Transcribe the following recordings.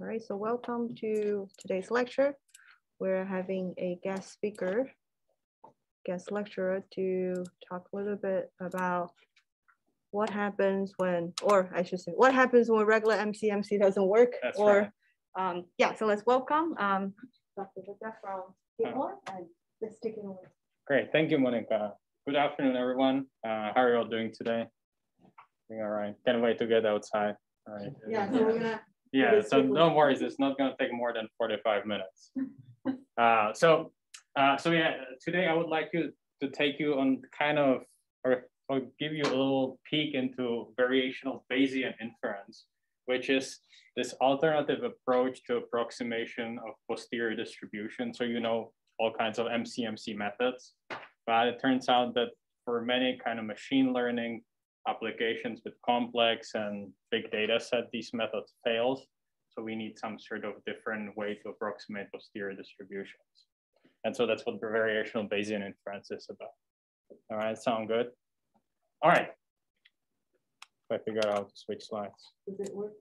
All right, so welcome to today's lecture. We're having a guest speaker, guest lecturer to talk a little bit about what happens when, or I should say, what happens when regular MCMC doesn't work? That's or, um, yeah, so let's welcome um, Dr. Vojta from Skidmore and let's take it away. Great, thank you, Monika. Good afternoon, everyone. Uh, how are you all doing today? Doing all right. Can't wait to get outside. All right. Yeah, so we're gonna Yeah, so no worries. It's not going to take more than 45 minutes. Uh, so, uh, so yeah, today I would like to, to take you on kind of, or, or give you a little peek into variational Bayesian inference, which is this alternative approach to approximation of posterior distribution. So you know all kinds of MCMC methods, but it turns out that for many kind of machine learning applications with complex and big data set, these methods fails. So we need some sort of different way to approximate posterior distributions. And so that's what the variational Bayesian inference is about. All right, sound good? All right. If I figure out how to switch slides. Does it work?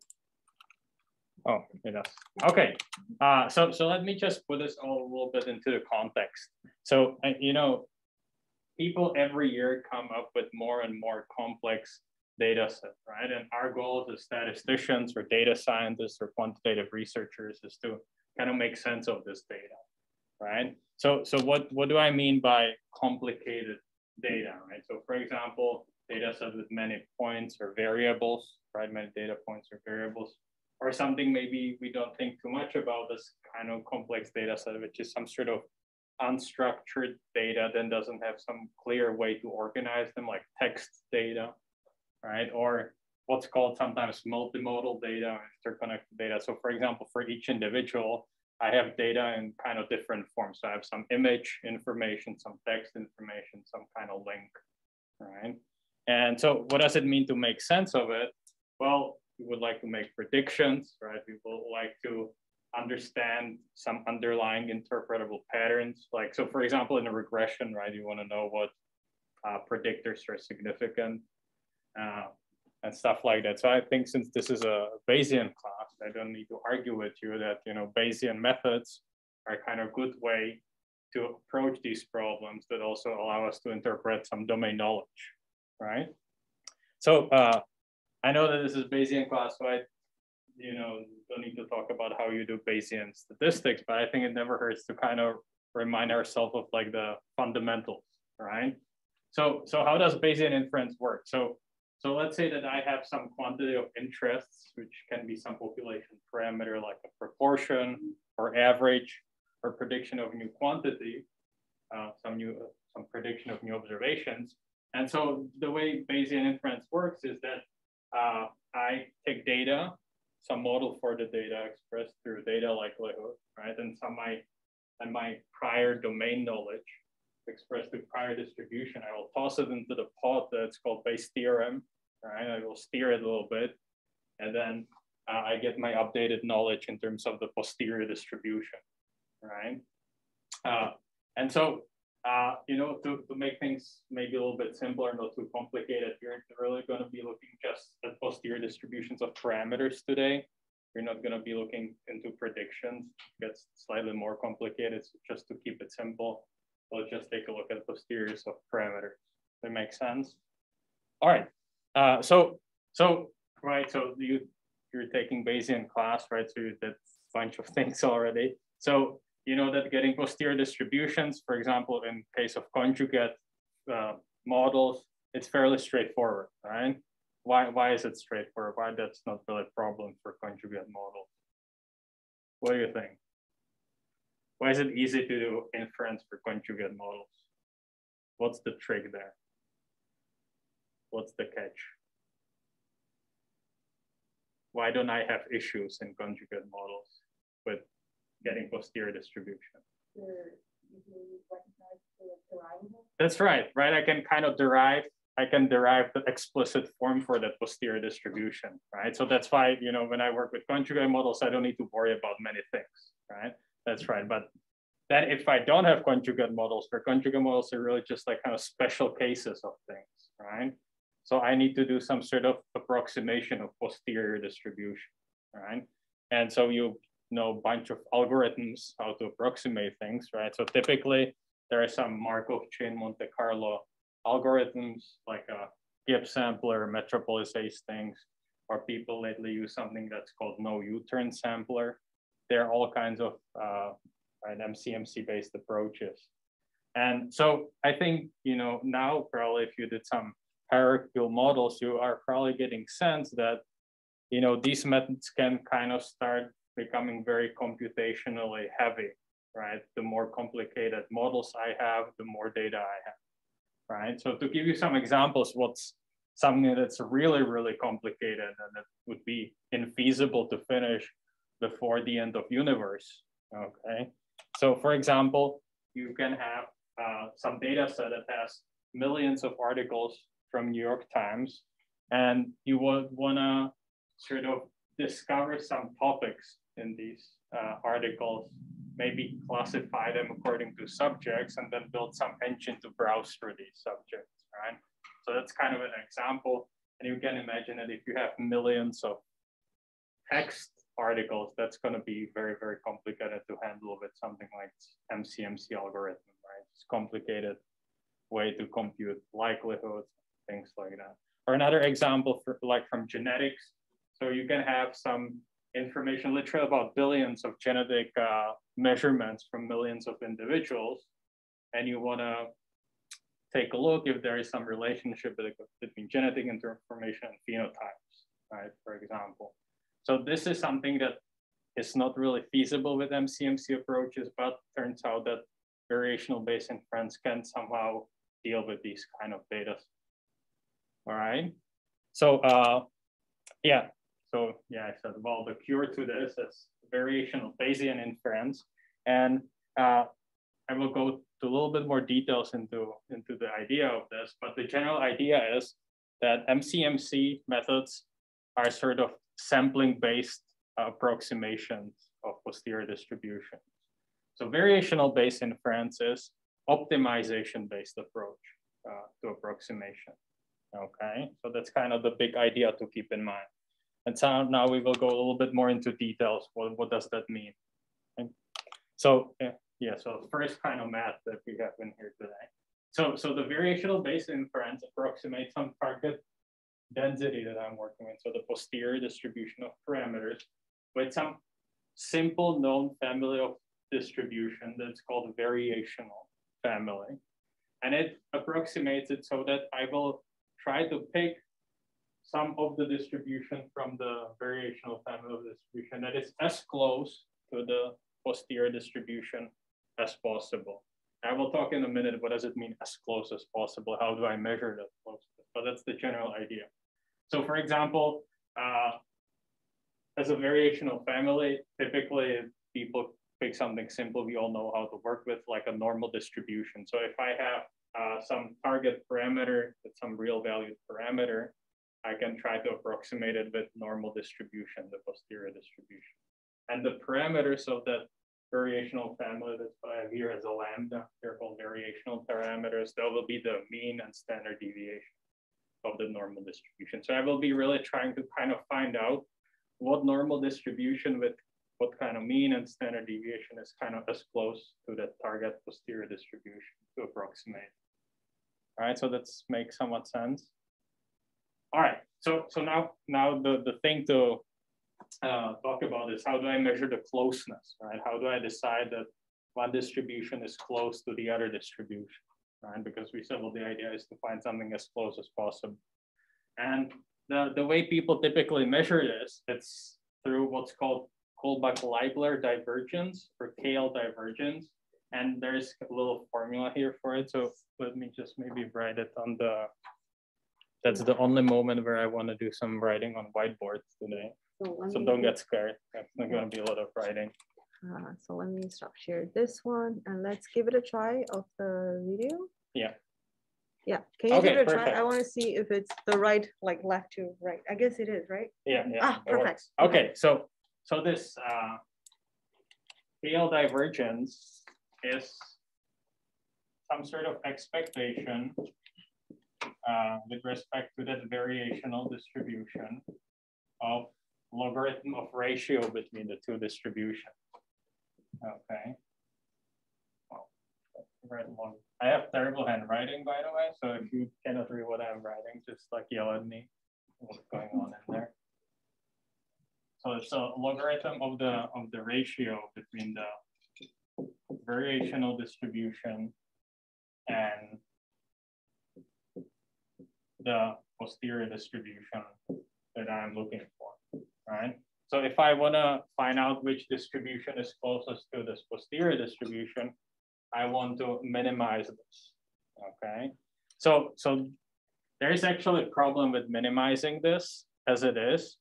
Oh, it does. Okay. Uh, so, so let me just put this all a little bit into the context. So, uh, you know, people every year come up with more and more complex data set, right? And our goal as statisticians or data scientists or quantitative researchers is to kind of make sense of this data, right? So, so what, what do I mean by complicated data, right? So for example, data set with many points or variables, right? Many data points or variables, or something maybe we don't think too much about this kind of complex data set, which is some sort of unstructured data then doesn't have some clear way to organize them like text data, right? Or what's called sometimes multimodal data, interconnected data. So for example, for each individual, I have data in kind of different forms. So I have some image information, some text information, some kind of link, right? And so what does it mean to make sense of it? Well, we would like to make predictions, right? We would like to understand some underlying interpretable patterns. Like, so for example, in a regression, right, you want to know what uh, predictors are significant uh, and stuff like that. So I think since this is a Bayesian class, I don't need to argue with you that, you know, Bayesian methods are kind of good way to approach these problems that also allow us to interpret some domain knowledge, right? So uh, I know that this is Bayesian class, so I you know, don't need to talk about how you do Bayesian statistics, but I think it never hurts to kind of remind ourselves of like the fundamentals, right? So, so how does Bayesian inference work? So, so let's say that I have some quantity of interests, which can be some population parameter like a proportion or average or prediction of new quantity, uh, some new, some prediction of new observations. And so the way Bayesian inference works is that uh, I take data some model for the data expressed through data likelihood, right? And some my and my prior domain knowledge expressed through prior distribution. I will toss it into the pot that's called Bayes theorem, right? I will steer it a little bit, and then uh, I get my updated knowledge in terms of the posterior distribution, right? Uh, and so uh, you know, to, to make things maybe a little bit simpler, not too complicated, you're really going to be looking just at posterior distributions of parameters today. You're not going to be looking into predictions. It gets slightly more complicated. So just to keep it simple, we'll just take a look at posteriors of parameters. That makes sense. All right. Uh, so, so right. So you you're taking Bayesian class, right? So you did a bunch of things already. So you know that getting posterior distributions, for example, in case of conjugate uh, models, it's fairly straightforward, right? Why, why is it straightforward? Why that's not really a problem for conjugate models? What do you think? Why is it easy to do inference for conjugate models? What's the trick there? What's the catch? Why don't I have issues in conjugate models with getting posterior distribution. That's right, right? I can kind of derive, I can derive the explicit form for that posterior distribution, right? So that's why, you know, when I work with conjugate models, I don't need to worry about many things, right? That's right. But then if I don't have conjugate models, for conjugate models are really just like kind of special cases of things, right? So I need to do some sort of approximation of posterior distribution, right? And so you know bunch of algorithms how to approximate things, right? So typically there are some Markov chain Monte Carlo algorithms like a Gibbs sampler, Metropolis Hastings, or people lately use something that's called no U-turn sampler. There are all kinds of uh, right, MCMC-based approaches. And so I think, you know, now probably if you did some hierarchical models, you are probably getting sense that, you know, these methods can kind of start becoming very computationally heavy, right? The more complicated models I have, the more data I have, right? So to give you some examples, what's something that's really, really complicated and it would be infeasible to finish before the end of universe, okay? So for example, you can have uh, some data set that has millions of articles from New York Times, and you would wanna sort of discover some topics in these uh, articles, maybe classify them according to subjects, and then build some engine to browse through these subjects, right? So that's kind of an example. And you can imagine that if you have millions of text articles, that's going to be very, very complicated to handle with something like MCMC algorithm, right? It's complicated way to compute likelihoods, things like that. Or another example for like from genetics. So you can have some information literally about billions of genetic uh, measurements from millions of individuals. And you want to take a look if there is some relationship between genetic information and phenotypes, right, for example. So this is something that is not really feasible with MCMC approaches, but turns out that variational Bayes inference can somehow deal with these kind of data. All right. So uh, yeah, so yeah, I said, well, the cure to this is variational Bayesian inference. And uh, I will go to a little bit more details into, into the idea of this, but the general idea is that MCMC methods are sort of sampling-based approximations of posterior distributions. So variational Bayes inference is optimization-based approach uh, to approximation. Okay, so that's kind of the big idea to keep in mind. And so now we will go a little bit more into details. What, what does that mean? So yeah, so first kind of math that we have in here today. So, so the variational Bayes inference approximates some target density that I'm working with. So the posterior distribution of parameters with some simple known family of distribution that's called variational family. And it approximates it so that I will try to pick some of the distribution from the variational family of distribution that is as close to the posterior distribution as possible. I will talk in a minute, what does it mean as close as possible? How do I measure that closeness? But that's the general idea. So for example, uh, as a variational family, typically people pick something simple we all know how to work with, like a normal distribution. So if I have uh, some target parameter with some real valued parameter, I can try to approximate it with normal distribution, the posterior distribution. And the parameters of that variational family that's what I have here as a lambda. They're called variational parameters. That will be the mean and standard deviation of the normal distribution. So I will be really trying to kind of find out what normal distribution with what kind of mean and standard deviation is kind of as close to the target posterior distribution to approximate. All right, so that makes somewhat sense. All right, so so now now the, the thing to uh, talk about is how do I measure the closeness, right? How do I decide that one distribution is close to the other distribution, right? Because we said, well, the idea is to find something as close as possible. And the, the way people typically measure this, it's through what's called Kullback-Leibler divergence or KL divergence. And there's a little formula here for it. So let me just maybe write it on the, that's the only moment where I want to do some writing on whiteboards today. So, so don't get scared. It's not going to be a lot of writing. Uh, so let me stop share this one and let's give it a try of the video. Yeah. Yeah, can you okay, give it a perfect. try? I want to see if it's the right, like left to right. I guess it is, right? Yeah, yeah. Ah, perfect. Okay, so so this uh, KL divergence is some sort of expectation uh, with respect to that variational distribution of logarithm of ratio between the two distributions. Okay. Well, I have terrible handwriting, by the way. So if you cannot read what I'm writing, just like yell at me. What's going on in there? So it's a logarithm of the of the ratio between the variational distribution and the posterior distribution that I'm looking for, right? So if I wanna find out which distribution is closest to this posterior distribution, I want to minimize this, okay? So, so there is actually a problem with minimizing this as it is.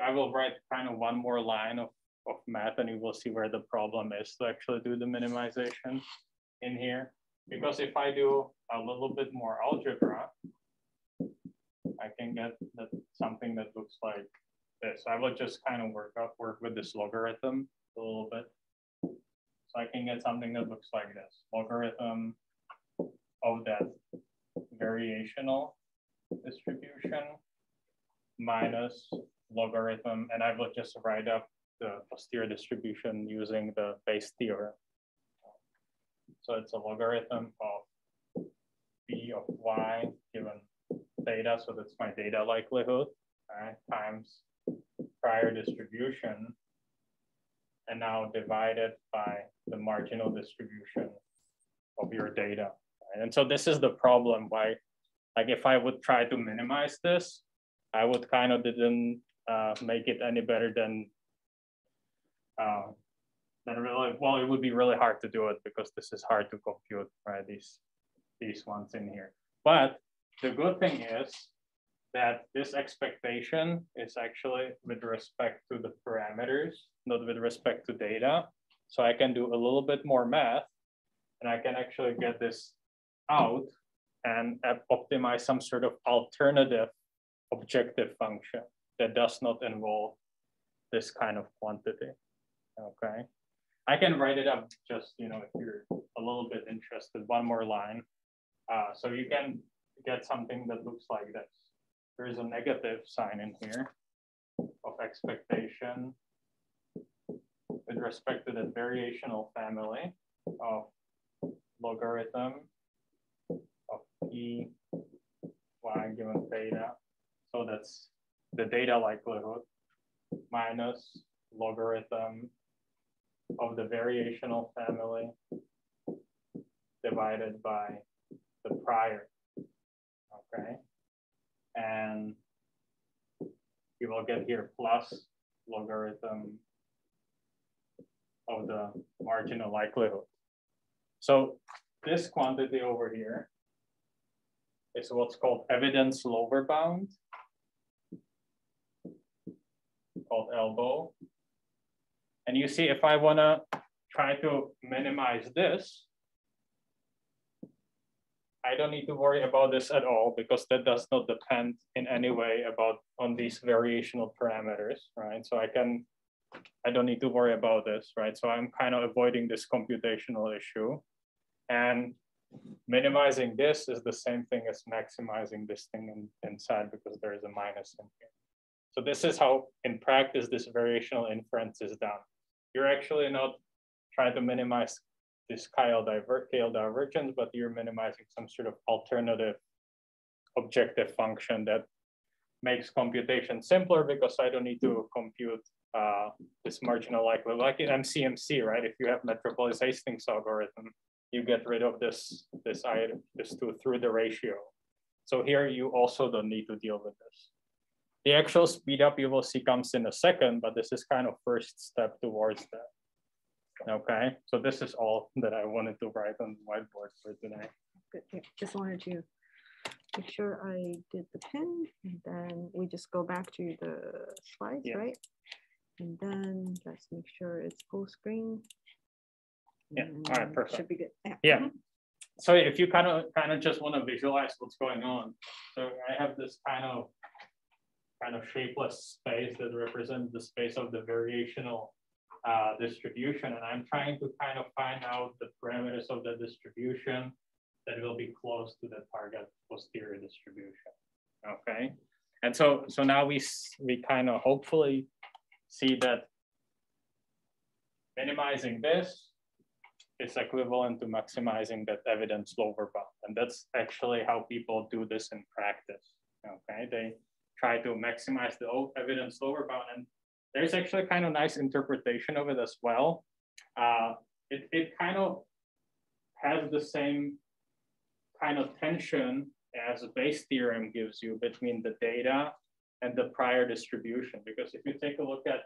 I will write kind of one more line of, of math and you will see where the problem is to actually do the minimization in here. Because if I do a little bit more algebra, I can get that something that looks like this. I will just kind of work up, work with this logarithm a little bit. So I can get something that looks like this, logarithm of that variational distribution minus logarithm, and I will just write up the posterior distribution using the Bayes theorem. So it's a logarithm of b of y given theta, so that's my data likelihood, right, times prior distribution, and now divided by the marginal distribution of your data. Right? And so this is the problem why, like if I would try to minimize this, I would kind of didn't uh, make it any better than, uh, than really, well, it would be really hard to do it because this is hard to compute, right? These, these ones in here. But the good thing is that this expectation is actually with respect to the parameters, not with respect to data. So I can do a little bit more math and I can actually get this out and optimize some sort of alternative objective function that does not involve this kind of quantity, okay? I can write it up just, you know, if you're a little bit interested, one more line. Uh, so you can get something that looks like this. There is a negative sign in here of expectation with respect to the variational family of logarithm of p y given theta. So that's the data likelihood minus logarithm of the variational family divided by the prior, okay? And you will get here plus logarithm of the marginal likelihood. So this quantity over here is what's called evidence lower bound called ELBO. And you see, if I wanna try to minimize this, I don't need to worry about this at all because that does not depend in any way about on these variational parameters, right? So I can, I don't need to worry about this, right? So I'm kind of avoiding this computational issue. And minimizing this is the same thing as maximizing this thing in, inside because there is a minus in here. So this is how, in practice, this variational inference is done. You're actually not trying to minimize this KL, diver divergence, but you're minimizing some sort of alternative objective function that makes computation simpler because I don't need to compute uh, this marginal likelihood, like in MCMC, right? If you have Metropolis Hastings algorithm, you get rid of this, this item, this two through the ratio. So here you also don't need to deal with this. The actual speed up you will see comes in a second, but this is kind of first step towards that. Okay, so this is all that I wanted to write on the whiteboard for today. Good. Just wanted to make sure I did the pin and then we just go back to the slides, yeah. right? And then let's make sure it's full screen. Yeah, all right, perfect. Should be good. Yeah. yeah. Mm -hmm. So if you kind of kind of just want to visualize what's going on, so I have this kind of kind of shapeless space that represents the space of the variational uh, distribution. And I'm trying to kind of find out the parameters of the distribution that will be close to the target posterior distribution. Okay. And so, so now we, we kind of hopefully see that minimizing this is equivalent to maximizing that evidence lower bound. And that's actually how people do this in practice. Okay, they try to maximize the evidence lower bound. And there's actually a kind of nice interpretation of it as well. Uh, it, it kind of has the same kind of tension as a Bayes theorem gives you between the data and the prior distribution. Because if you take a look at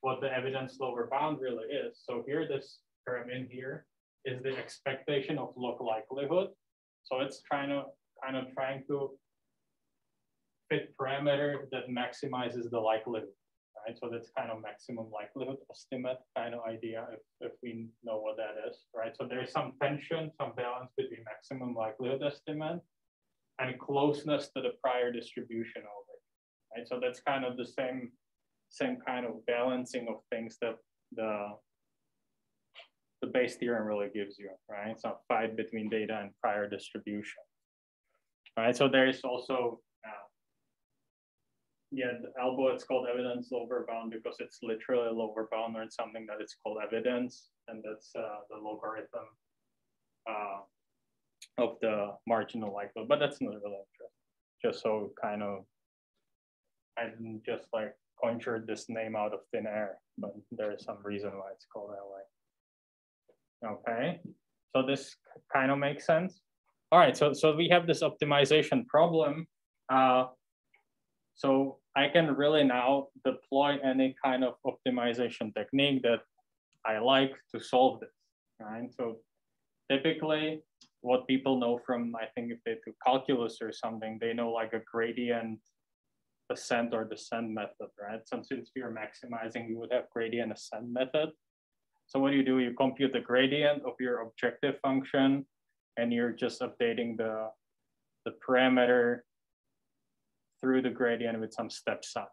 what the evidence lower bound really is, so here this term in here is the expectation of log likelihood. So it's trying to kind of trying to fit parameter that maximizes the likelihood, right? So that's kind of maximum likelihood estimate kind of idea if, if we know what that is, right? So there's some tension, some balance between maximum likelihood estimate and closeness to the prior distribution over it, right? So that's kind of the same, same kind of balancing of things that the the Bayes theorem really gives you, right? It's a fight between data and prior distribution, right? So there is also yeah, the ELBO, it's called evidence lower bound because it's literally a lower bound or something that it's called evidence. And that's uh, the logarithm uh, of the marginal likelihood, but that's not really interesting. Just so kind of, I didn't just like conjure this name out of thin air, but there is some reason why it's called that way. Okay, so this kind of makes sense. All right, so, so we have this optimization problem. Uh, so I can really now deploy any kind of optimization technique that I like to solve this, right? So typically what people know from, I think if they do calculus or something, they know like a gradient ascent or descent method, right? So since we are maximizing, you would have gradient ascent method. So what do you do? You compute the gradient of your objective function and you're just updating the, the parameter through the gradient with some step size,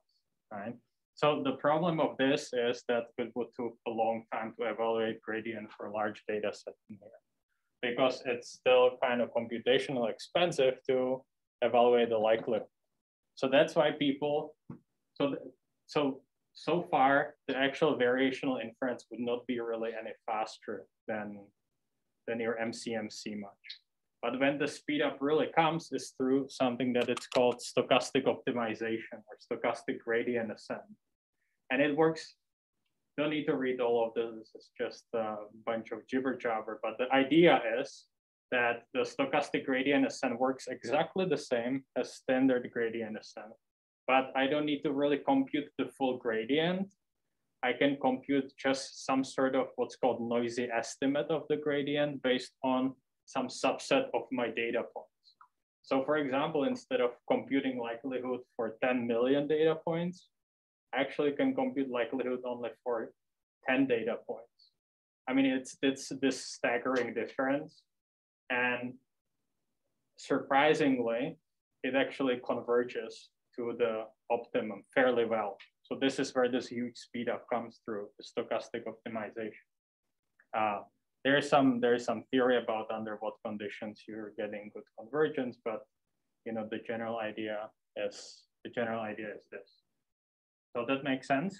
right? So the problem of this is that it would take a long time to evaluate gradient for large data set in here because it's still kind of computationally expensive to evaluate the likelihood. So that's why people, so, so, so far, the actual variational inference would not be really any faster than, than your MCMC much. But when the speed up really comes is through something that it's called stochastic optimization or stochastic gradient ascent. And it works, don't need to read all of this, it's just a bunch of jibber jabber, but the idea is that the stochastic gradient ascent works exactly the same as standard gradient ascent. But I don't need to really compute the full gradient. I can compute just some sort of what's called noisy estimate of the gradient based on some subset of my data points. So for example, instead of computing likelihood for 10 million data points, I actually can compute likelihood only for 10 data points. I mean, it's, it's this staggering difference. And surprisingly, it actually converges to the optimum fairly well. So this is where this huge speed up comes through, the stochastic optimization. Uh, there is some there is some theory about under what conditions you're getting good convergence, but you know the general idea is the general idea is this. So that makes sense.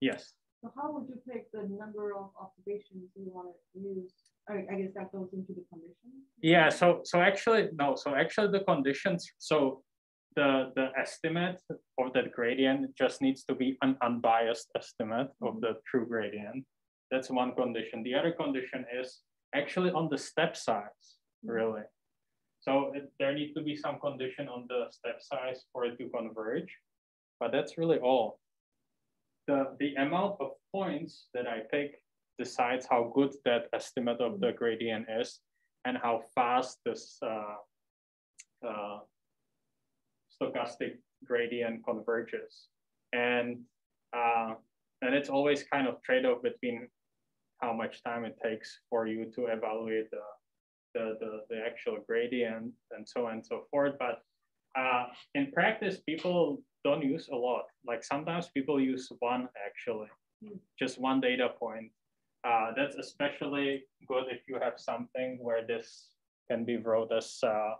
Yes. So how would you pick the number of observations you want to use? I, I guess that goes into the conditions. Yeah. So so actually no. So actually the conditions. So the the estimate of that gradient just needs to be an unbiased estimate mm -hmm. of the true gradient. That's one condition. The other condition is actually on the step size, really. So it, there needs to be some condition on the step size for it to converge, but that's really all. The, the amount of points that I pick decides how good that estimate of the gradient is and how fast this uh, uh, stochastic gradient converges. And, uh, and it's always kind of trade-off between how much time it takes for you to evaluate the, the, the, the actual gradient and so on and so forth. But uh, in practice, people don't use a lot. Like sometimes people use one actually, mm. just one data point. Uh, that's especially good if you have something where this can be wrote as uh,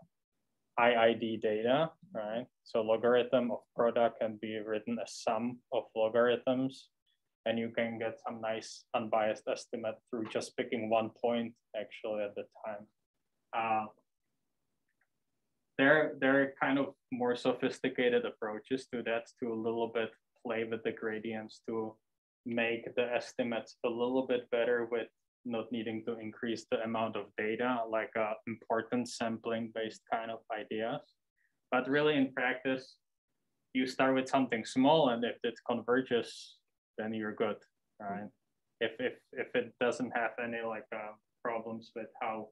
IID data, right? So logarithm of product can be written as sum of logarithms, and you can get some nice unbiased estimate through just picking one point actually at the time. Uh, there, there are kind of more sophisticated approaches to that to a little bit play with the gradients to make the estimates a little bit better with not needing to increase the amount of data, like uh, importance sampling based kind of ideas. But really in practice, you start with something small and if it converges, then you're good, right? If, if, if it doesn't have any like uh, problems with how,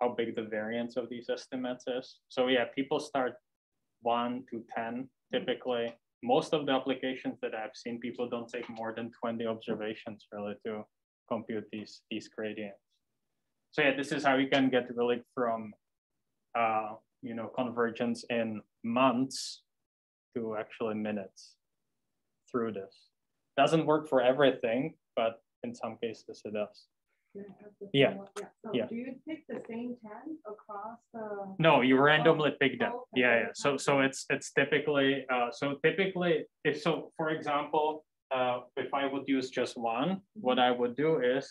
how big the variance of these estimates is. So yeah, people start one to 10 typically. Most of the applications that I've seen, people don't take more than 20 observations really to compute these, these gradients. So yeah, this is how you can get really from, uh, you know, convergence in months to actually minutes through this. Doesn't work for everything, but in some cases it does. Yeah. So Yeah. do you pick the same ten across the? No, you randomly pick them. okay. Yeah, yeah. So so it's it's typically uh, so typically if so for example, uh, if I would use just one, what I would do is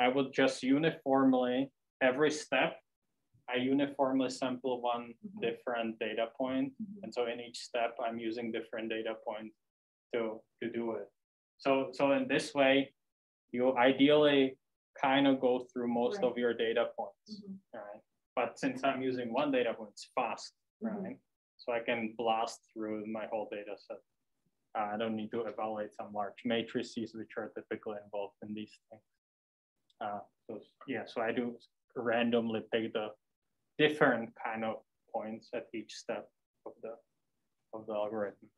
I would just uniformly every step, I uniformly sample one Mhm. different data point, Mhm. and so in each step I'm using different data point to to do it. So so in this way, you ideally kind of go through most Right. of your data points Mhm. right? But since I'm using one data point, it's fast, Mhm. right? So I can blast through my whole data set. Uh, I don't need to evaluate some large matrices which are typically involved in these things. Uh, so yeah, so I do randomly pick the different kind of points at each step of the of the algorithm.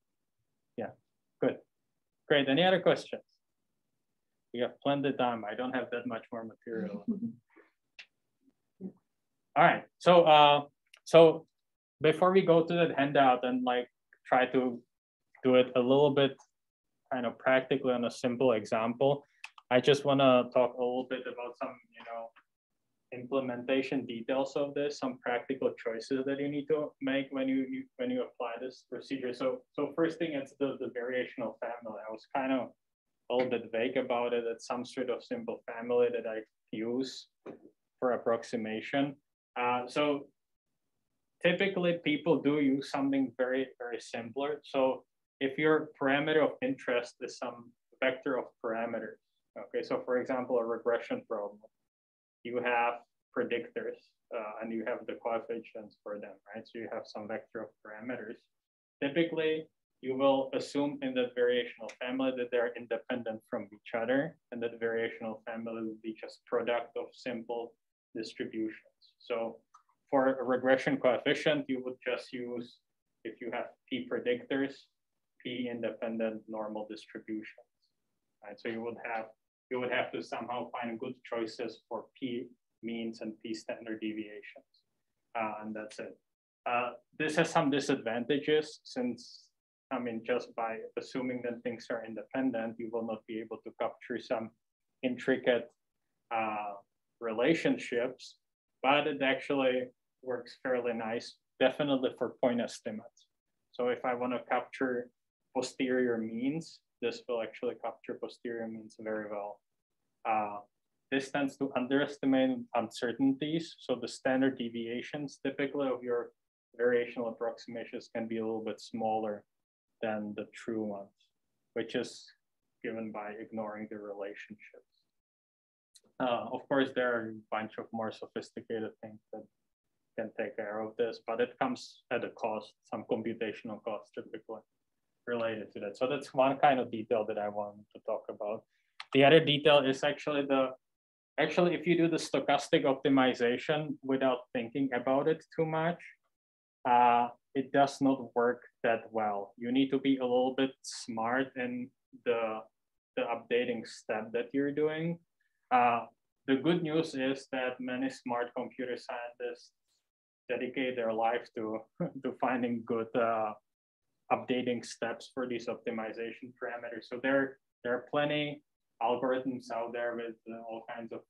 Yeah, good, great. Any other questions? We have plenty of time. I don't have that much more material. All right, so uh, so before we go to that handout and like try to do it a little bit kind of practically on a simple example, I just want to talk a little bit about some, you know, implementation details of this, some practical choices that you need to make when you, you when you apply this procedure. So so first thing it's the, the variational family. I was kind of a little bit vague about it. It's some sort of simple family that I use for approximation. Uh, so typically people do use something very, very simpler. So if your parameter of interest is some vector of parameters, okay, so for example, a regression problem, you have predictors uh, and you have the coefficients for them, right? So you have some vector of parameters. Typically, you will assume in that variational family that they're independent from each other and that variational family will be just product of simple distributions. So for a regression coefficient, you would just use, if you have P predictors, P independent normal distributions. Right? So you would have you would have to somehow find good choices for P means and P standard deviations. Uh, and that's it. Uh, this has some disadvantages since, I mean, just by assuming that things are independent, you will not be able to capture some intricate uh, relationships, but it actually works fairly nice, definitely for point estimates. So if I want to capture posterior means, this will actually capture posterior means very well. Uh, this tends to underestimate uncertainties. So the standard deviations typically of your variational approximations can be a little bit smaller than the true ones, which is given by ignoring the relationships. Uh, of course, there are a bunch of more sophisticated things that can take care of this, but it comes at a cost, some computational cost typically related to that. So that's one kind of detail that I want to talk about. The other detail is actually the, actually if you do the stochastic optimization without thinking about it too much, uh, it does not work that well. You need to be a little bit smart in the, the updating step that you're doing. Uh, the good news is that many smart computer scientists dedicate their life to, to finding good uh, updating steps for these optimization parameters. So there, there are plenty algorithms out there with uh, all kinds of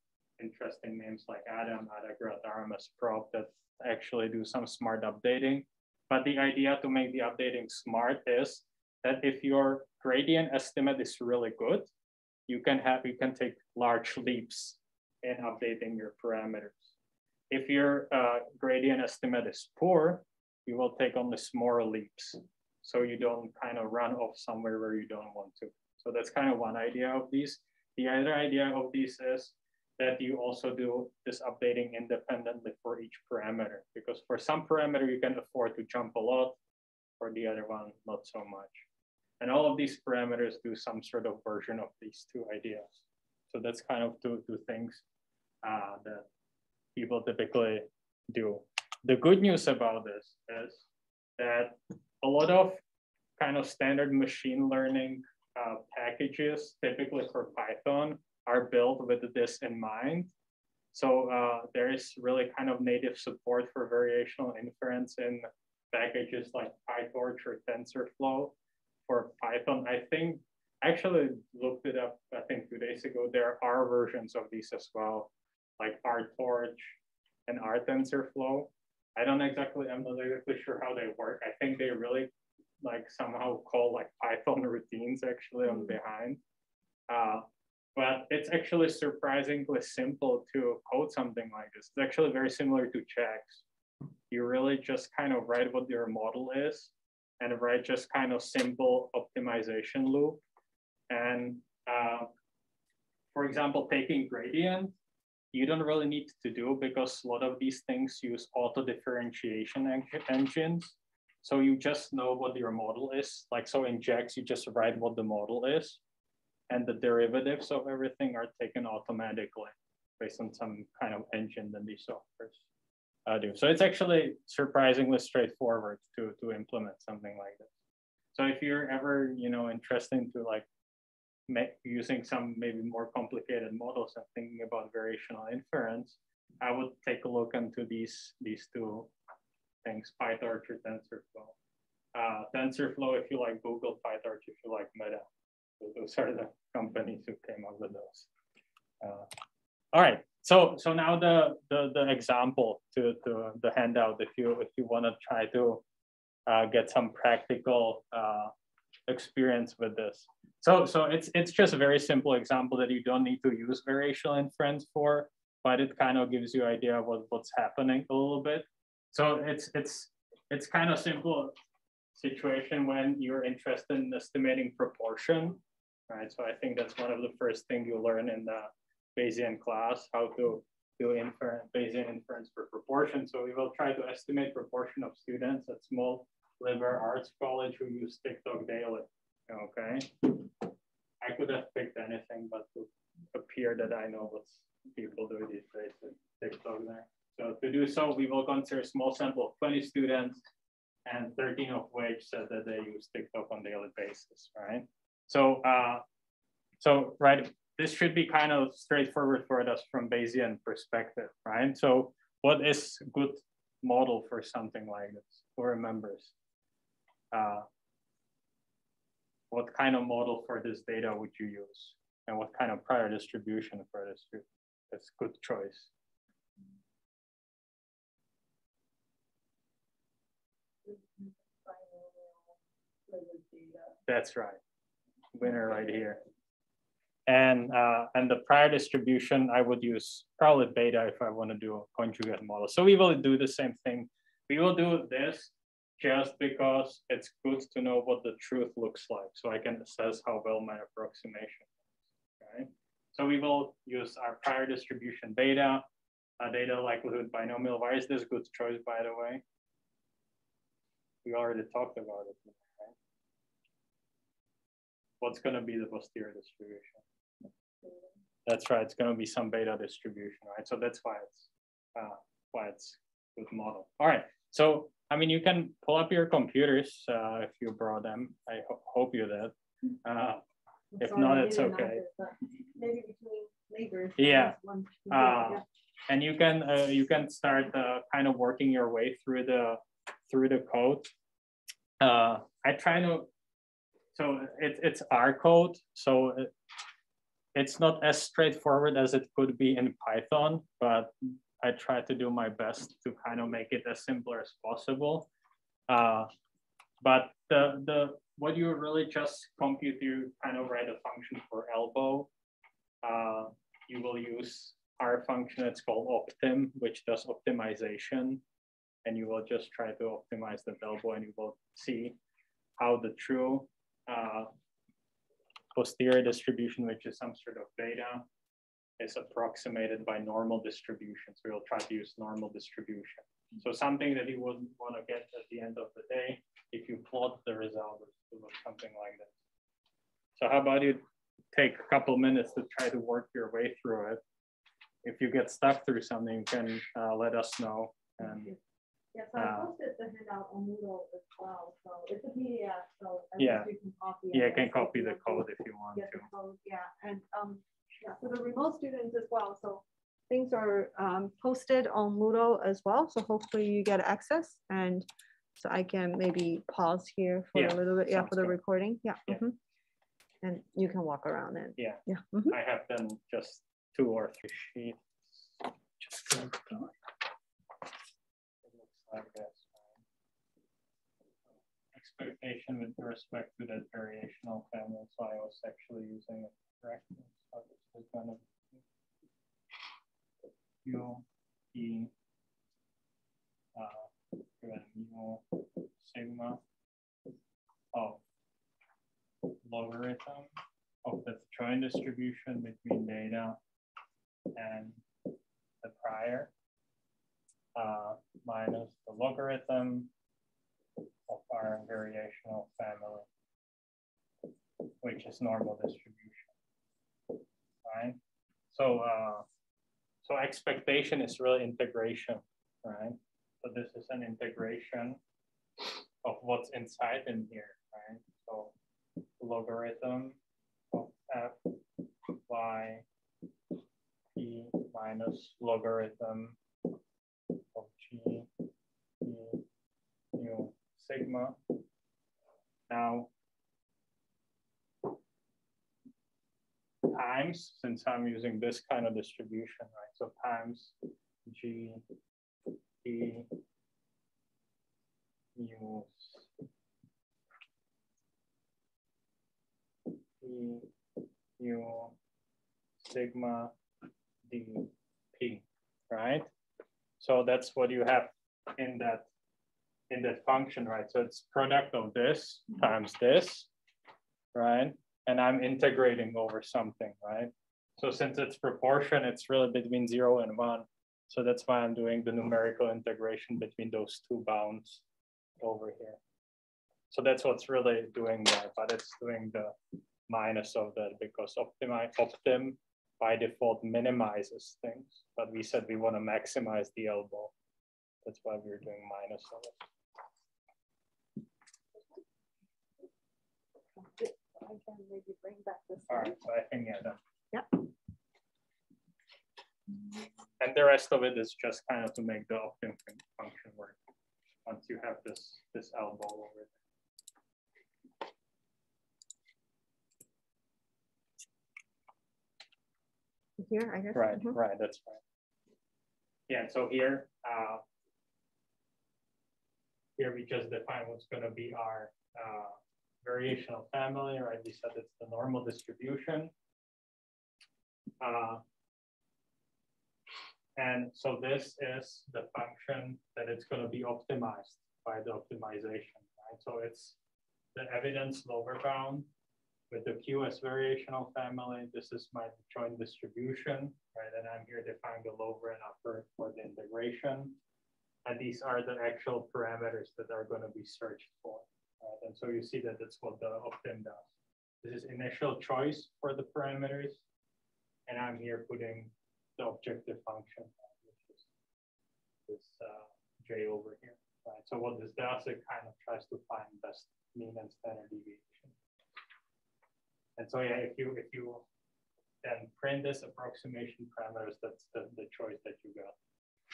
interesting names like Adam, Adagrad, RMS Probe that actually do some smart updating. But the idea to make the updating smart is that if your gradient estimate is really good, you can have you can take large leaps in updating your parameters. If your uh, gradient estimate is poor, you will take only smaller leaps. So you don't kind of run off somewhere where you don't want to. So that's kind of one idea of these. The other idea of these is that you also do this updating independently for each parameter, because for some parameter you can afford to jump a lot, for the other one, not so much. And all of these parameters do some sort of version of these two ideas. So that's kind of two, two things uh, that people typically do. The good news about this is that a lot of kind of standard machine learning uh, packages, typically for Python, are built with this in mind. So uh, there is really kind of native support for variational inference in packages like PyTorch or TensorFlow for Python. I think actually looked it up, I think two days ago. There are versions of these as well, like PyTorch and RTensorFlow. I don't exactly, I'm not exactly sure how they work. I think they really like somehow call like Python routines actually on mm. behind. Uh, but it's actually surprisingly simple to code something like this. It's actually very similar to JAX. You really just kind of write what your model is and write just kind of simple optimization loop. And uh, for example, taking gradient, you don't really need to do because a lot of these things use auto differentiation en engines. So you just know what your model is. Like so in JAX, you just write what the model is and the derivatives of everything are taken automatically based on some kind of engine that these softwares uh, do. So it's actually surprisingly straightforward to, to implement something like this. So if you're ever, you know, interested to like using some maybe more complicated models and thinking about variational inference, I would take a look into these, these two things, PyTorch or TensorFlow. Uh, TensorFlow if you like Google, PyTorch if you like Meta. So those are the companies who came up with those. Uh, all right, so so now the the, the example to, to the handout if you if you want to try to uh, get some practical uh, experience with this. So so it's it's just a very simple example that you don't need to use variational inference for, but it kind of gives you idea of what, what's happening a little bit. So it's it's it's kind of simple situation when you're interested in estimating proportion, right? So I think that's one of the first things you learn in the Bayesian class, how to do inference, Bayesian inference for proportion. So we will try to estimate proportion of students at small liberal arts college who use TikTok daily, okay? I could have picked anything, but to appear that I know what people do these days with TikTok there. So to do so, we will consider a small sample of 20 students and 13 of which said that they use TikTok on daily basis, right? So, uh, so right, this should be kind of straightforward for us from Bayesian perspective, right? So what is good model for something like this? Who remembers? Uh, what kind of model for this data would you use? And what kind of prior distribution for this? That's good choice. That's right. Winner right here. And, uh, and the prior distribution, I would use probably beta if I want to do a conjugate model. So we will do the same thing. We will do this just because it's good to know what the truth looks like so I can assess how well my approximation is, okay? So we will use our prior distribution beta, uh, data likelihood binomial. Why is this good choice, by the way? We already talked about it what's going to be the posterior distribution? That's right. It's going to be some beta distribution, right? So that's why it's uh, why it's good model. All right. So I mean, you can pull up your computers uh, if you brought them. I ho hope you did. Uh, if sorry, not, it's okay. maybe between neighbors. Yeah. Uh, and you can uh, you can start uh, kind of working your way through the through the code. I try to so it, it's R code. So it's not as straightforward as it could be in Python, but I try to do my best to kind of make it as simple as possible. Uh, but the, the what you really just compute, you kind of write a function for ELBO. Uh, you will use R function, it's called optim, which does optimization. And you will just try to optimize the ELBO and you will see how the true uh, posterior distribution, which is some sort of beta, is approximated by normal distribution. So we'll try to use normal distribution. So something that you would want to get at the end of the day, if you plot the result, it look something like this. So how about you take a couple minutes to try to work your way through it. If you get stuck through something, you can uh, let us know. And yeah, so I uh, posted the handout on Moodle as well. So it's a PDF, so yeah, you can copy Yeah, you can copy the code if you want to. Code, yeah, and um, yeah, for the remote students as well. So things are um, posted on Moodle as well. So hopefully you get access and so I can maybe pause here for yeah, a little bit. Yeah, for the good. recording. Yeah. yeah. Mm -hmm. And you can walk around and yeah. Yeah. Mm -hmm. I have done just two or three sheets. Just like this. Expectation with respect to that variational family. So I was actually using it correctly. Mu, sigma of logarithm of the joint distribution between data and the prior uh, minus the logarithm of our variational family, which is normal distribution, right? So, uh, so expectation is really integration, right? So this is an integration of what's inside in here, right? So logarithm of f y p minus logarithm of g e mu sigma. Now, times, since I'm using this kind of distribution, right? So times g e mu sigma dp, right? So that's what you have in that in that function, right? So it's product of this times this, right? And I'm integrating over something, right? So since it's proportion, it's really between zero and one. So that's why I'm doing the numerical integration between those two bounds over here. So that's what's really doing that, but it's doing the minus of that because optimize, optim by default minimizes things, but we said we want to maximize the ELBO. That's why we're doing minus of it. I can maybe bring back this. All right, so I think yeah. That, yeah. And the rest of it is just kind of to make the optim function work. Once you have this this ELBO over there. here, I guess. Right, mm -hmm. right, that's right. Yeah, so here, uh, here we just define what's going to be our uh, variational family, right? We said it's the normal distribution. Uh, and so this is the function that it's going to be optimized by the optimization, right? So it's the evidence lower bound with the QS variational family, this is my joint distribution, right? And I'm here defining the lower and upper for the integration. And these are the actual parameters that are going to be searched for. Right? And so you see that that's what the optim does. This is initial choice for the parameters. And I'm here putting the objective function, which is this uh, J over here. Right? So what this does, it kind of tries to find best mean and standard deviation. And so yeah, if you if you then print this approximation parameters, that's the, the choice that you got.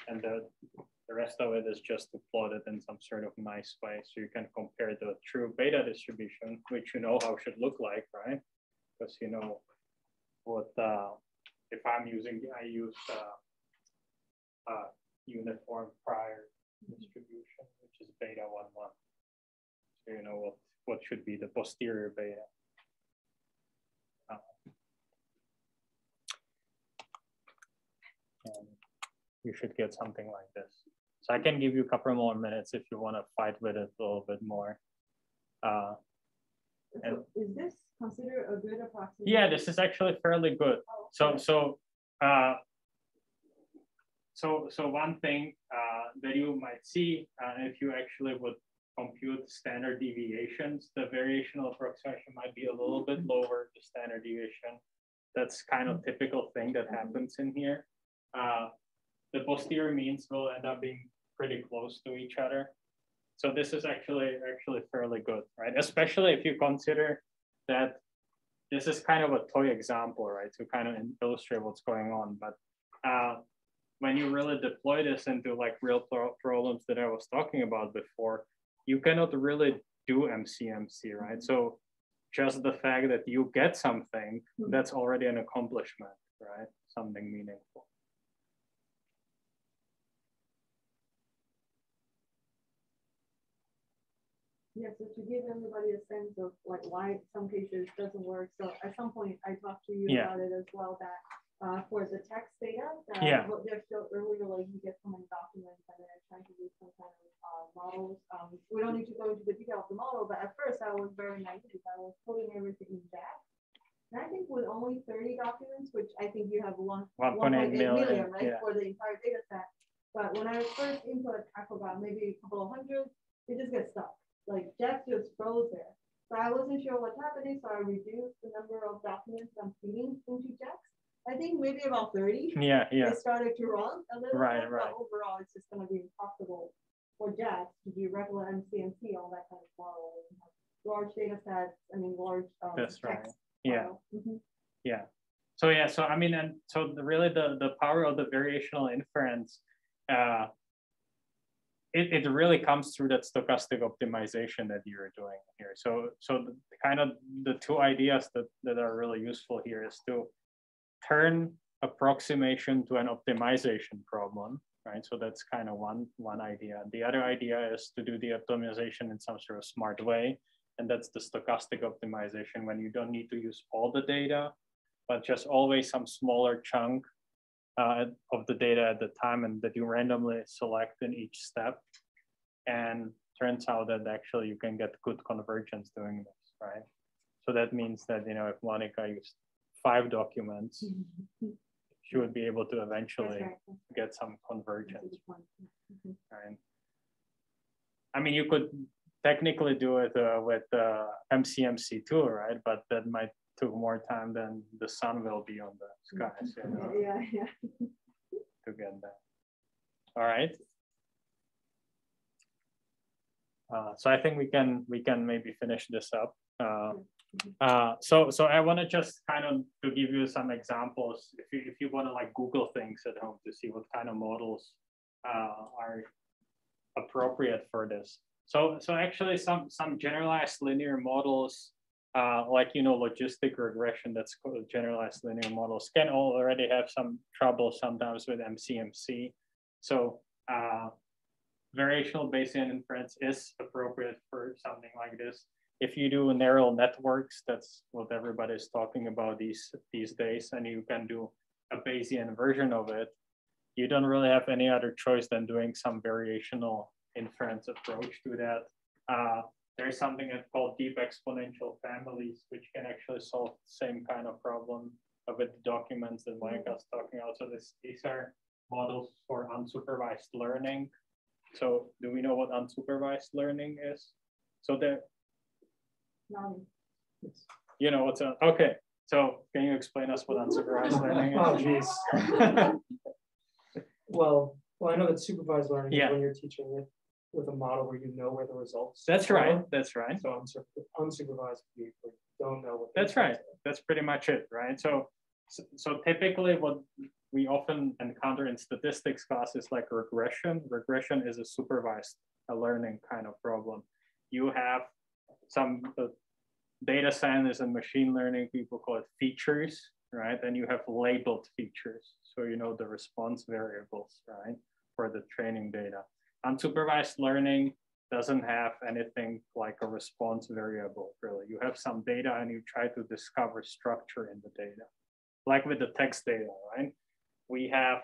And the, the rest of it is just to plot it in some sort of nice way. So you can compare the true beta distribution, which you know how should look like, right? Because you know what uh, if I'm using, I use uh, uh, uniform prior distribution, which is beta one one. So you know what what should be the posterior beta. Uh, and you should get something like this. So I can give you a couple more minutes if you want to fight with it a little bit more. Uh, So is this considered a good approximation? yeah, this is actually fairly good. Oh, So, okay. so, uh, so, so one thing uh, that you might see, uh, if you actually would compute standard deviations, the variational approximation might be a little bit lower, the standard deviation. That's kind of typical thing that happens in here. Uh, the posterior means will end up being pretty close to each other. So this is actually actually fairly good, right? Especially if you consider that this is kind of a toy example, right? To kind of illustrate what's going on. But uh, when you really deploy this into like real pro problems that I was talking about before, you cannot really do MCMC, right? So just the fact that you get something, Mhm. that's already an accomplishment, right? Something meaningful. Yeah, so to give everybody a sense of like why some cases doesn't work, so at some point I talked to you Yeah. about it as well, that uh, for the text data, that Yeah. what they're still earlier, like you get so many documents and they're trying to do some kind of uh, models. Um, we don't need to go into the detail of the model, but at first I was very naive. I was putting everything in JAX. And I think with only thirty documents, which I think you have one, 1.8 one point eight million, million, right, yeah. for the entire data set. But when I first input, I forgot maybe a couple of hundred, it just gets stuck. Like Jeff just froze there. So I wasn't sure what's happening, so I reduced the number of documents I'm feeding into JAX. I think maybe about thirty. Yeah, yeah, It started to run a little Right, bit, right. but overall, it's just gonna be impossible for JAX to do regular MCMC, all that kind of model. Large data sets, I mean, large. um, That's right. yeah. file. Mhm. Yeah. So yeah, so I mean, and so the, really the the power of the variational inference, uh, it, it really comes through that stochastic optimization that you're doing here. So so the, kind of the two ideas that that are really useful here is to turn approximation to an optimization problem, right? So that's kind of one one idea. The other idea is to do the optimization in some sort of smart way, and that's the stochastic optimization when you don't need to use all the data, but just always some smaller chunk uh, of the data at the time and that you randomly select in each step. And turns out that actually you can get good convergence doing this, right? So that means that, you know, if Monika used five documents, she would be able to eventually right. get some convergence. Mhm. right? I mean, you could technically do it uh, with uh, MCMC too, right? But that might took more time than the sun will be on the skies, you know, Yeah, yeah, yeah. to get that. All right. Uh, so I think we can we can maybe finish this up. Uh, uh, so so I want to just kind of to give you some examples if you if you want to like Google things at home to see what kind of models uh, are appropriate for this. So so actually some some generalized linear models uh, like you know logistic regression that's called generalized linear models can already have some trouble sometimes with MCMC. So uh, variational Bayesian inference is appropriate for something like this. If you do neural networks, that's what everybody's talking about these these days, and you can do a Bayesian version of it, you don't really have any other choice than doing some variational inference approach to that. Uh, there's something that's called deep exponential families, which can actually solve the same kind of problem with the documents that Monika's talking about. So this, these are models for unsupervised learning. So do we know what unsupervised learning is? So there, Nani. you know what's a, okay. So can you explain us what unsupervised learning Oh, is? geez. Well, well, I know that supervised learning Yeah. is when you're teaching it with a model where you know where the results. That's are. right. That's right. So unsuper- unsupervised, you don't know what. That's right. are. That's pretty much it, right? So, so- so typically what we often encounter in statistics class is like regression. Regression is a supervised uh, learning kind of problem. You have some uh, data scientists and machine learning people call it features. right? And you have labeled features. So you know the response variables, right? For the training data. Unsupervised learning doesn't have anything like a response variable, really. You have some data and you try to discover structure in the data. Like with the text data, right? We have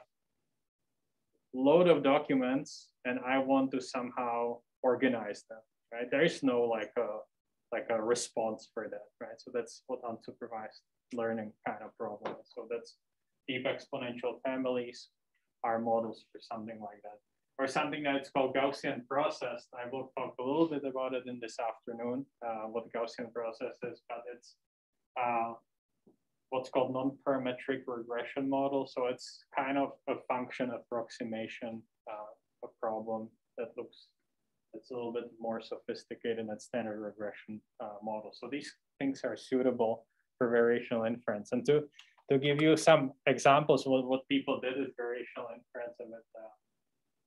load of documents and I want to somehow organize them, right? There is no like a like a response for that, right? So that's what unsupervised learning kind of problem. So that's deep exponential families are models for something like that. Or something that's called Gaussian process. I will talk a little bit about it in this afternoon, uh, what Gaussian process is, but it's uh, what's called non-parametric regression model. So it's kind of a function approximation, uh, a problem that looks, it's a little bit more sophisticated than standard regression uh, model. So these things are suitable for variational inference. And to, to give you some examples what, what people did with variational inference, and with, uh,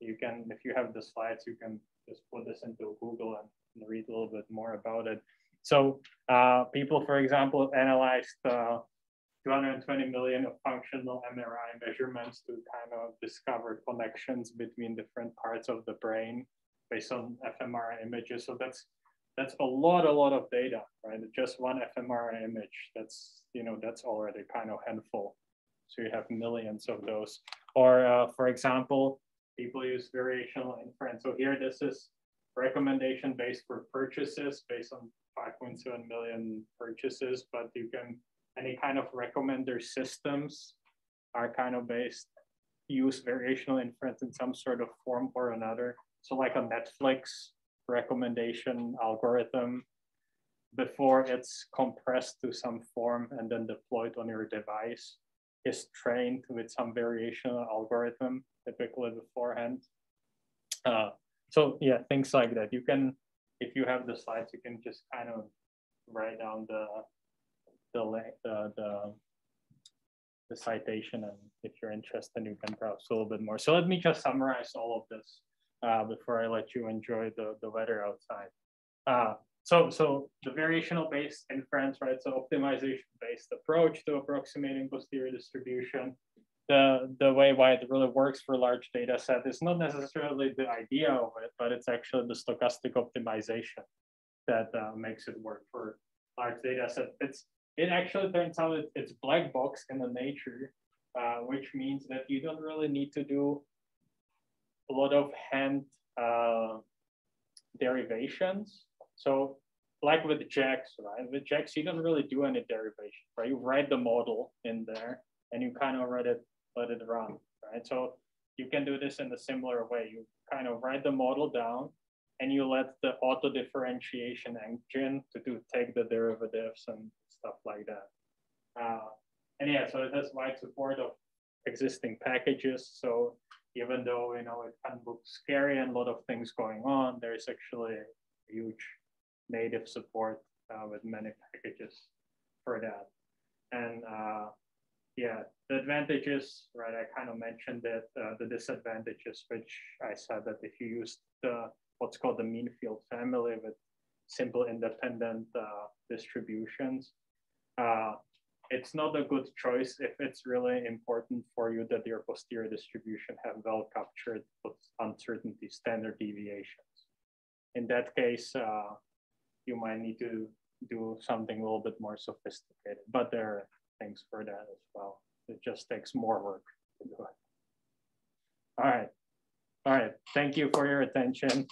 you can, if you have the slides, you can just put this into Google and read a little bit more about it. So uh, people, for example, analyzed uh, 220 million of functional MRI measurements to kind of discover connections between different parts of the brain based on fMRI images. So that's that's a lot, a lot of data, right? Just one fMRI image, that's, you know, that's already kind of handful. So you have millions of those. Or uh, for example, people use variational inference. So here, this is recommendation based for purchases based on 5.7 million purchases, but you can any kind of recommender systems are kind of based, use variational inference in some sort of form or another. So like a Netflix recommendation algorithm before it's compressed to some form and then deployed on your device is trained with some variational algorithm typically beforehand. Uh, so yeah, things like that. You can, if you have the slides, you can just kind of write down the the, the, the, the citation and if you're interested, you can perhaps a little bit more. So let me just summarize all of this uh, before I let you enjoy the, the weather outside. Uh, so, so the variational based inference, right? So optimization based approach to approximating posterior distribution. The, the way why it really works for large data set is not necessarily the idea of it, but it's actually the stochastic optimization that uh, makes it work for large data set. It's it actually turns out it, it's black box in the nature, uh, which means that you don't really need to do a lot of hand uh, derivations. So like with JAX, right? With JAX, you don't really do any derivation, right? You write the model in there and you kind of let it, let it run, right? So you can do this in a similar way. You kind of write the model down and you let the auto differentiation engine to do take the derivatives and stuff like that. Uh, and yeah, so it has wide support of existing packages. So even though you know it can look scary and a lot of things going on, there's actually a huge native support uh, with many packages for that. And uh, yeah, the advantages, right? I kind of mentioned that uh, the disadvantages, which I said that if you use the what's called the mean field family with simple independent uh, distributions, uh, it's not a good choice if it's really important for you that your posterior distribution have well captured uncertainty standard deviations. In that case, uh, you might need to do something a little bit more sophisticated, but there are things for that as well. It just takes more work to do it. All right. All right. Thank you for your attention.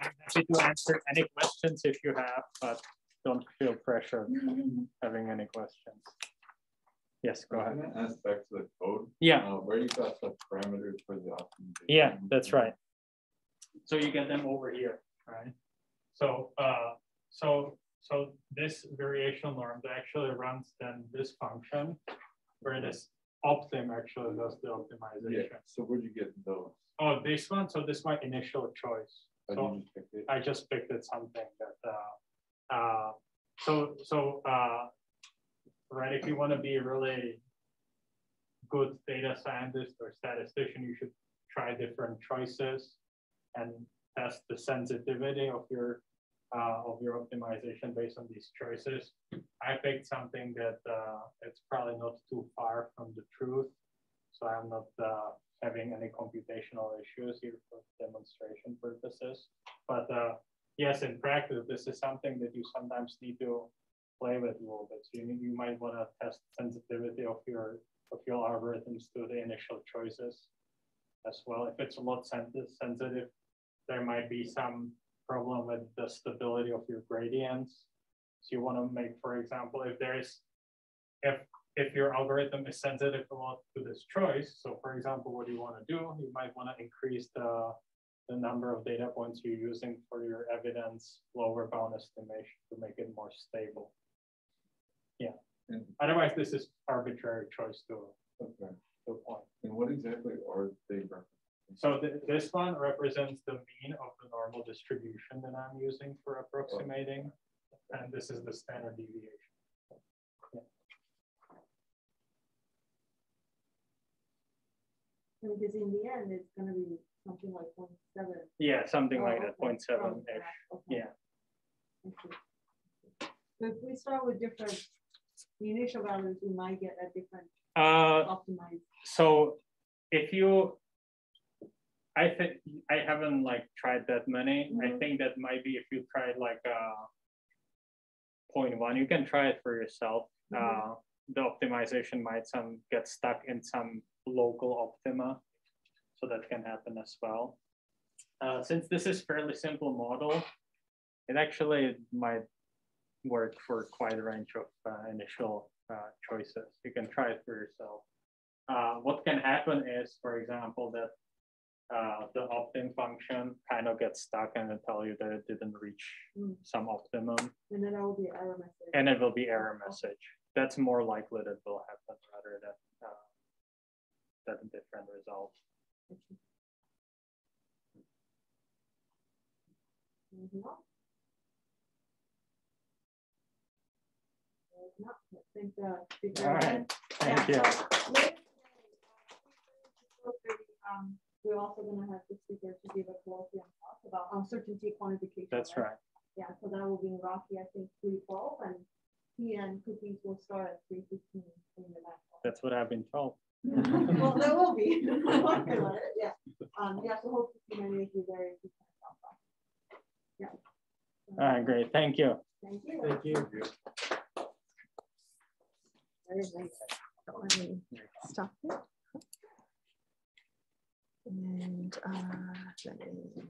I'm happy to answer any questions if you have, but don't feel pressure having any questions. Yes, go ahead. Can I ask back to the code? Yeah. Uh, where you got the parameters for the optimization? Yeah, that's right. So you get them over here, right? So, uh, so, so this variational norm actually runs then this function where this optim actually does the optimization. Yeah, so where'd you get those? Oh, this one, so this is my initial choice. Oh, So you just picked it? I just picked it something that, uh, uh, so, so, uh, right, if you want to be really good data scientist or statistician, you should try different choices and test the sensitivity of your uh, of your optimization based on these choices. I picked something that uh, it's probably not too far from the truth. So I'm not uh, having any computational issues here for demonstration purposes. But uh, yes, in practice, this is something that you sometimes need to play with a little bit. So you, you might want to test sensitivity of your of your algorithms to the initial choices as well. If it's a lot sensitive, there might be some problem with the stability of your gradients. So you want to make, for example, if there is, if if your algorithm is sensitive a lot to this choice, so for example, what you want to do, you might want to increase the the number of data points you're using for your evidence lower bound estimation to make it more stable. Yeah. And, Otherwise, this is arbitrary choice to, okay. to a point. And what exactly are they referencing? So th this one represents the mean of the normal distribution that I'm using for approximating. And this is the standard deviation. Because in the end, it's gonna be something like point seven. Yeah, something like that, okay. 0.7 ish. okay. Yeah. See. So if we start with different, the initial values, we might get a different Uh, optimized. so if you, I think I haven't like tried that many. I Mhm. think that might be if you try like uh, 0.1, you can try it for yourself. Mhm. Uh, the optimization might some get stuck in some local optima, so that can happen as well. Uh, since this is fairly simple model, it actually might work for quite a range of uh, initial uh, choices. You can try it for yourself. Uh, what can happen is, for example, that uh, the optim function kind of gets stuck and it tell you that it didn't reach Mm. some optimum, And then that will be error message. and it will be error message. That's more likely that will happen rather than uh, than a different result. Anything else? If not, I think the. speaker All right, thank Yeah, you. so later today, uh, Um, we're also gonna have the speaker to give a colloquium talk about uncertainty quantification. That's right. Yeah, so that will be in Rocky, I think, three twelve, and he and cookies will start at three fifteen in the back. That's what I've been told. Well, there will be. Yeah, um, yeah, so hopefully many of you there. if you can stop by. Yeah. All right, great. Thank you. Thank you. Thank you. Very nice. Let me stop it. And uh, let me